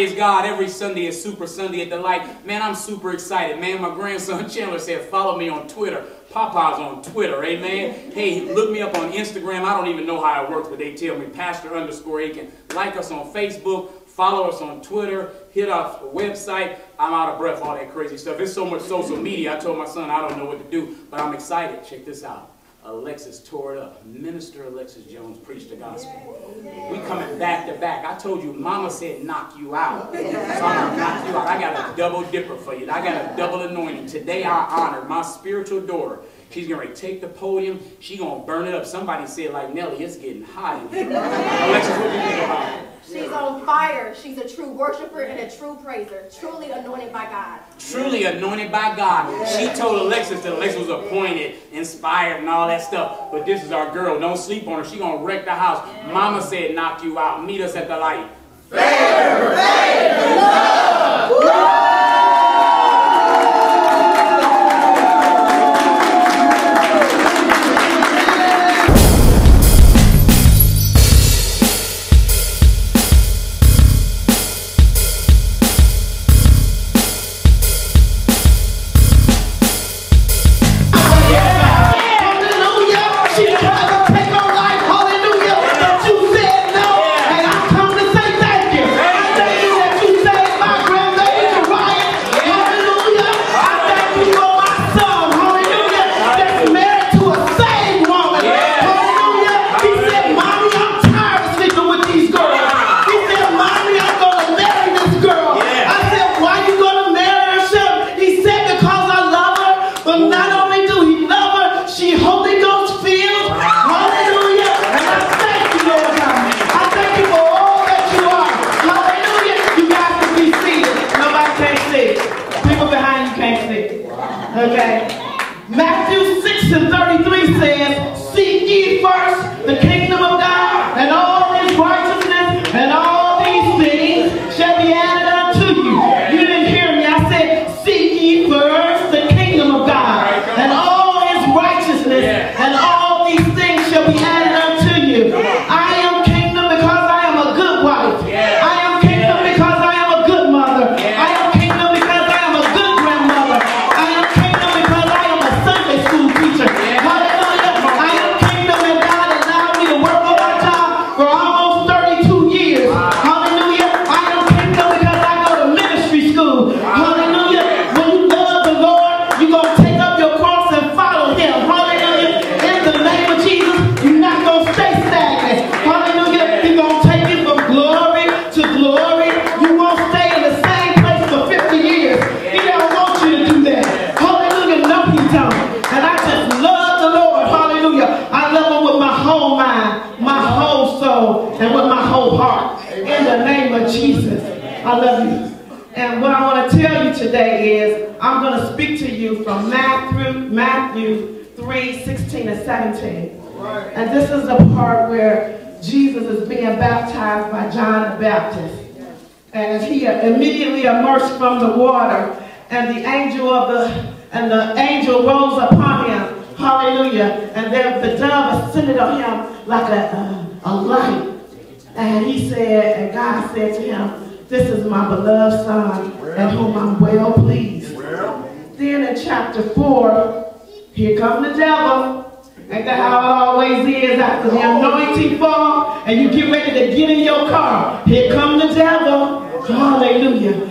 praise God. Every Sunday is Super Sunday at the Light. Man, I'm super excited. Man, my grandson Chandler said, follow me on Twitter. Papa's on Twitter, amen. Hey, look me up on Instagram. I don't even know how it works, but they tell me, Pastor underscore Aiken. Like us on Facebook. Follow us on Twitter. Hit our website. I'm out of breath, all that crazy stuff. It's so much social media. I told my son I don't know what to do, but I'm excited. Check this out. Alexis tore it up. Minister Alexis Jones preached the gospel. We coming back to back. I told you, Mama said knock you out. So I'm gonna knock you out. I got a double dipper for you. I got a double anointing. Today I honor my spiritual daughter. She's gonna take the podium. She gonna burn it up. Somebody said like Nelly, it's getting hot in here. Alexis, what do you think about it? She's on fire. She's a true worshiper and a true praiser. Truly anointed by God. Truly anointed by God. She told Alexis that Alexis was appointed, inspired, and all that stuff. But this is our girl. Don't sleep on her. She gonna wreck the house. Mama said knock you out. Meet us at the light. Fair, faith, the water, and the angel of the and the angel rose upon him. Hallelujah. And then the dove ascended on him like a, a, a light. And he said, and God said to him, This is my beloved son, in whom I'm well pleased. Then in chapter 4, here comes the devil. Ain't that how it always is after the anointing fall and you get ready to get in your car? Here comes the devil. Hallelujah.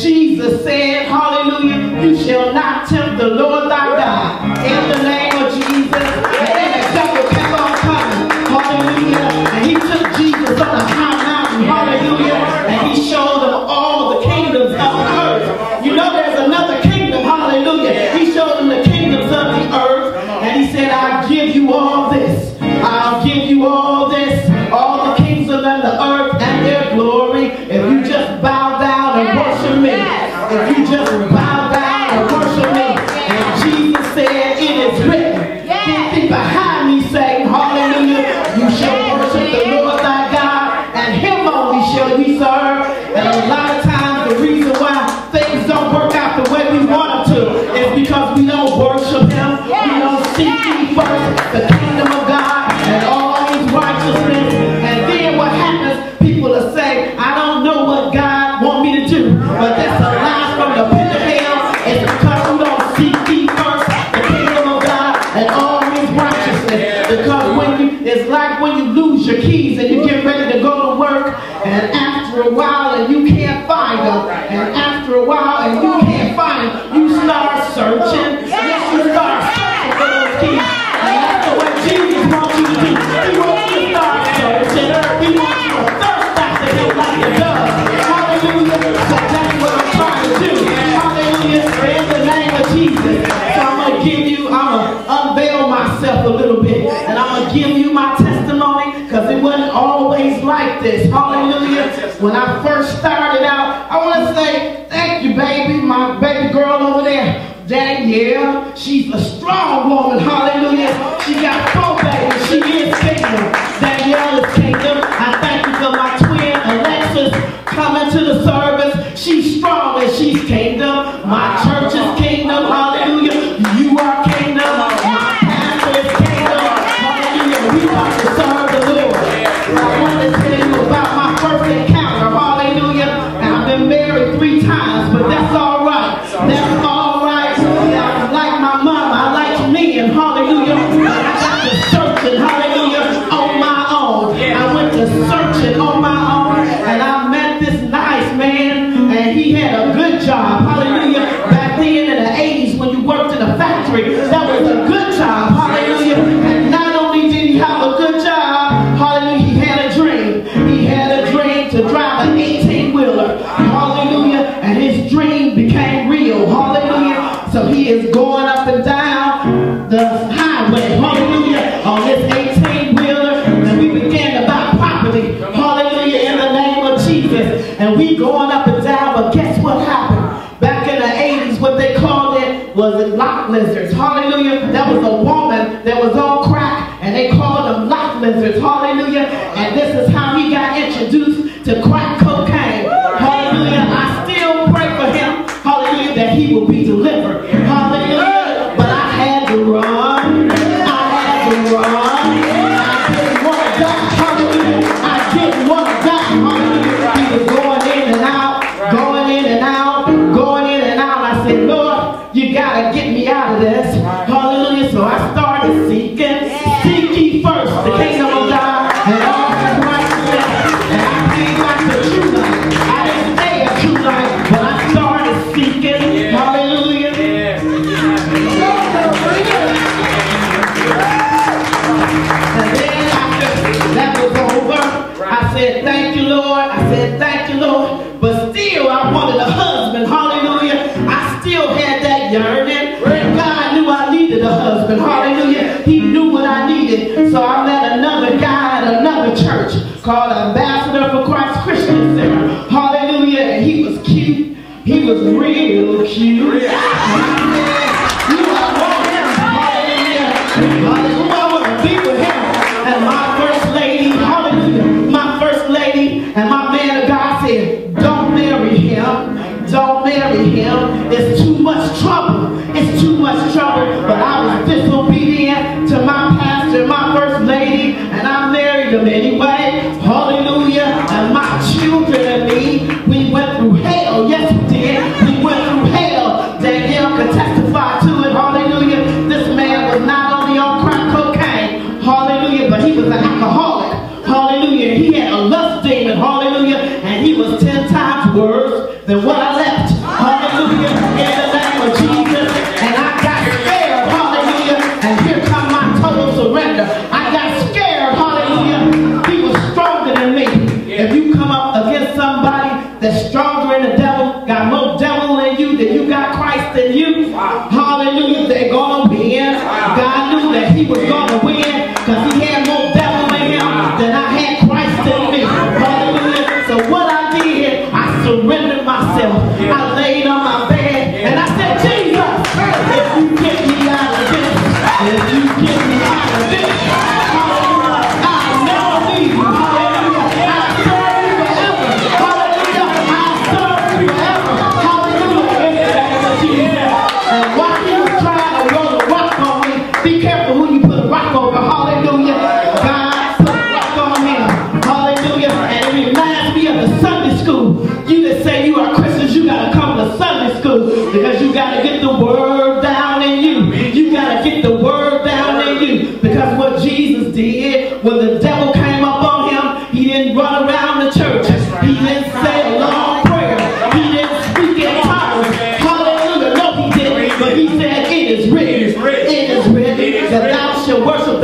Jesus said, hallelujah, you shall not tempt the Lord and gentlemen. It's like when you lose your keys and you get ready to go to work, and after a while, and you can't find them. When I first started out, I want to say, thank you, baby, my baby girl over there. Danielle, she's a strong woman, hallelujah. She got four babies, she is kingdom. Danielle is kingdom. I thank you for my twin, Alexis, coming to the service. She's strong and she's kingdom. My was it lock lizards. Hallelujah. That was a woman that was on crack and they called them lock lizards. Hallelujah. And this is how he got introduced to crack. And my first lady, hallelujah, my first lady and my man of God said, don't marry him. Don't marry him. It's too much trouble. It's too much trouble. But I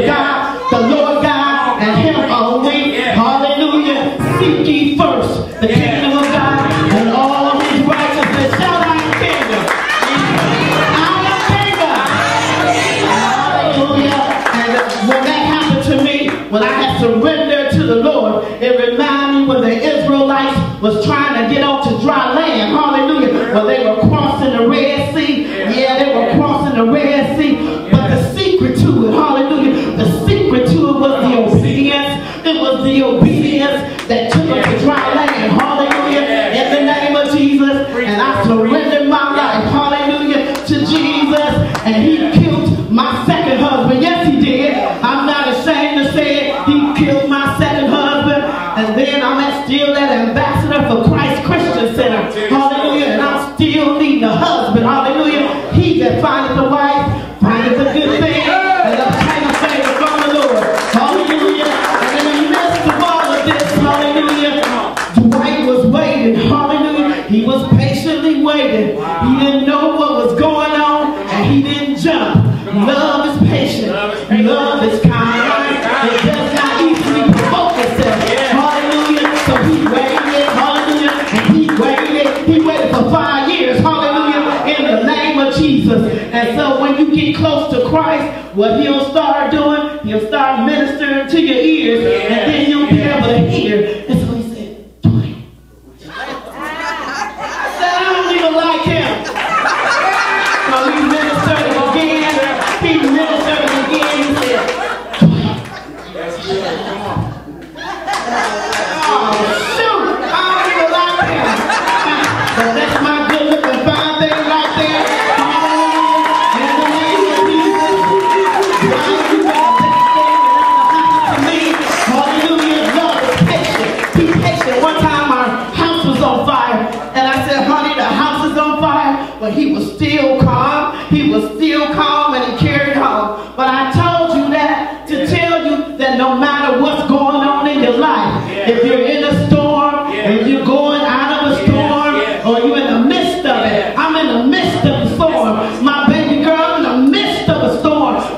Yeah. the obedience that took us to dry land. Hallelujah. In the name of Jesus. And I surrender close to Christ, what he'll start doing, he'll start ministering to your ears.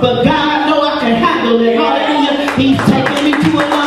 but God know I can handle it. Hallelujah. He's taking me to another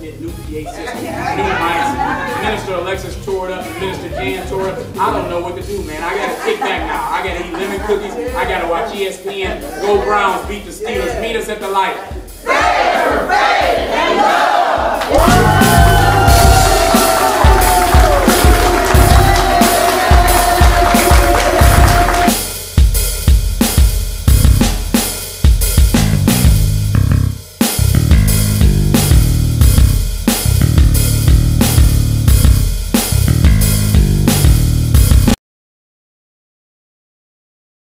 new PA system, new mics. Minister Alexis tore it up, Minister Jan tore it up. I don't know what to do, man. I gotta kick back now. I gotta eat lemon cookies. I gotta watch ESPN. Go Browns beat the Steelers. Meet us at the light.